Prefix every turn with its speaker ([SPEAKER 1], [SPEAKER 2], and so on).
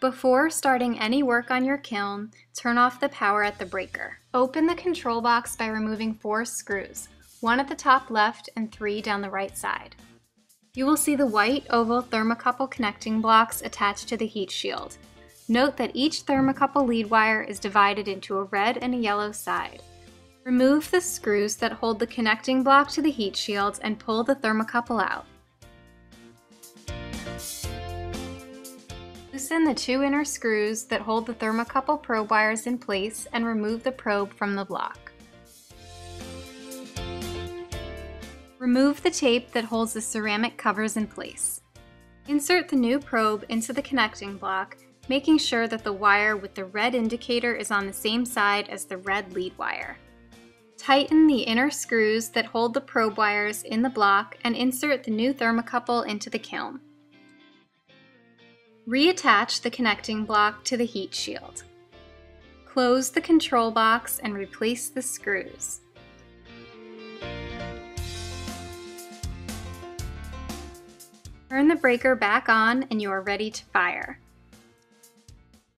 [SPEAKER 1] Before starting any work on your kiln, turn off the power at the breaker. Open the control box by removing four screws, one at the top left and three down the right side. You will see the white oval thermocouple connecting blocks attached to the heat shield. Note that each thermocouple lead wire is divided into a red and a yellow side. Remove the screws that hold the connecting block to the heat shield and pull the thermocouple out. Loosen the two inner screws that hold the thermocouple probe wires in place and remove the probe from the block. Remove the tape that holds the ceramic covers in place. Insert the new probe into the connecting block, making sure that the wire with the red indicator is on the same side as the red lead wire. Tighten the inner screws that hold the probe wires in the block and insert the new thermocouple into the kiln. Reattach the connecting block to the heat shield. Close the control box and replace the screws. Turn the breaker back on and you are ready to fire.